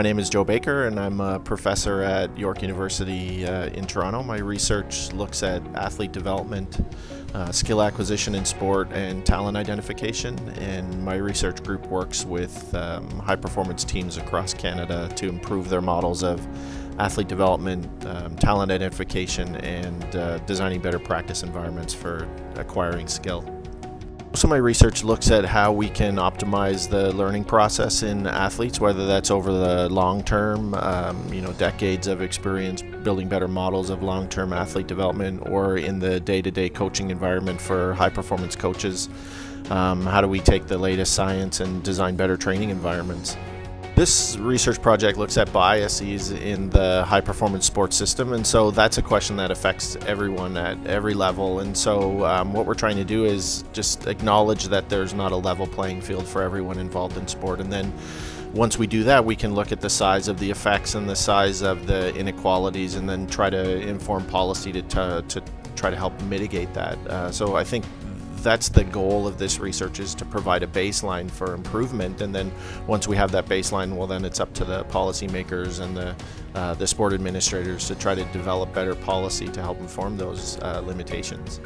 My name is Joe Baker, and I'm a professor at York University uh, in Toronto. My research looks at athlete development, uh, skill acquisition in sport, and talent identification. And my research group works with um, high performance teams across Canada to improve their models of athlete development, um, talent identification, and uh, designing better practice environments for acquiring skill. So my research looks at how we can optimize the learning process in athletes, whether that's over the long term, um, you know, decades of experience building better models of long-term athlete development, or in the day-to-day coaching environment for high-performance coaches. Um, how do we take the latest science and design better training environments? This research project looks at biases in the high performance sports system, and so that's a question that affects everyone at every level. And so, um, what we're trying to do is just acknowledge that there's not a level playing field for everyone involved in sport, and then once we do that, we can look at the size of the effects and the size of the inequalities, and then try to inform policy to, to, to try to help mitigate that. Uh, so I think that's the goal of this research is to provide a baseline for improvement and then once we have that baseline well then it's up to the policymakers and the uh, the sport administrators to try to develop better policy to help inform those uh, limitations.